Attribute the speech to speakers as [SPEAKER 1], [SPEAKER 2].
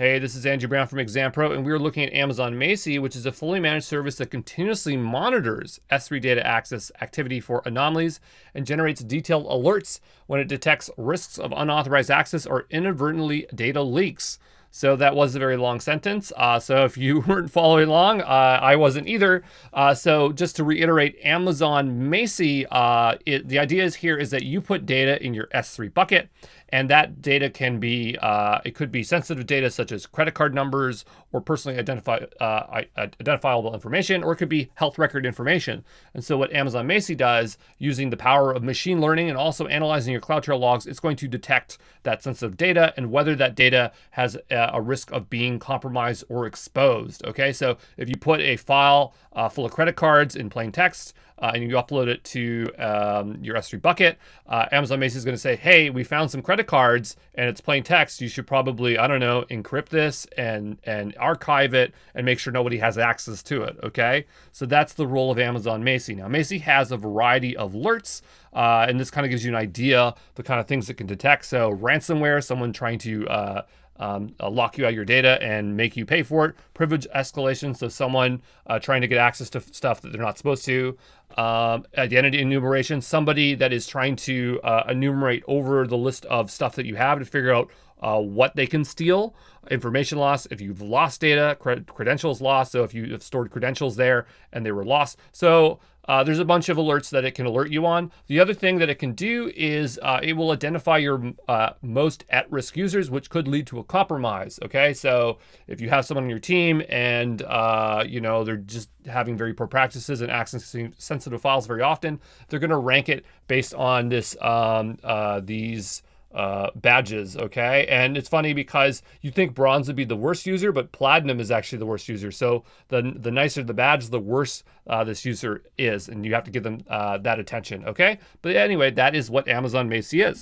[SPEAKER 1] Hey, this is Andrew Brown from ExamPro, and we're looking at Amazon Macie, which is a fully managed service that continuously monitors S3 data access activity for anomalies and generates detailed alerts when it detects risks of unauthorized access or inadvertently data leaks. So that was a very long sentence. Uh, so if you weren't following along, uh, I wasn't either. Uh, so just to reiterate, Amazon Macie, uh, it, the idea is here is that you put data in your S3 bucket and that data can be uh, it could be sensitive data such as credit card numbers or personally identify, uh, identifiable information or it could be health record information and so what amazon Macie does using the power of machine learning and also analyzing your cloudtrail logs it's going to detect that sensitive data and whether that data has a, a risk of being compromised or exposed okay so if you put a file uh, full of credit cards in plain text uh, and you upload it to um, your S3 bucket, uh, Amazon Macie is going to say, hey, we found some credit cards and it's plain text. You should probably, I don't know, encrypt this and, and archive it and make sure nobody has access to it. Okay. So that's the role of Amazon Macie. Now, Macie has a variety of alerts. Uh, and this kind of gives you an idea the kind of things it can detect. So ransomware, someone trying to uh, um, uh, lock you out your data and make you pay for it. Privilege escalation, so someone uh, trying to get access to stuff that they're not supposed to. Um, identity enumeration, somebody that is trying to uh, enumerate over the list of stuff that you have to figure out uh, what they can steal. Information loss, if you've lost data, credentials lost. So if you have stored credentials there and they were lost. So uh, there's a bunch of alerts that it can alert you on. The other thing that it can do is uh, it will identify your uh, most at-risk users, which could lead to a compromise. Okay, so if you have someone on your team and uh, you know they're just having very poor practices and accessing sensitive files very often, they're going to rank it based on this um, uh, these uh, badges, okay? And it's funny because you think bronze would be the worst user, but platinum is actually the worst user. So the, the nicer the badge, the worse uh, this user is, and you have to give them uh, that attention, okay? But anyway, that is what Amazon Macie is.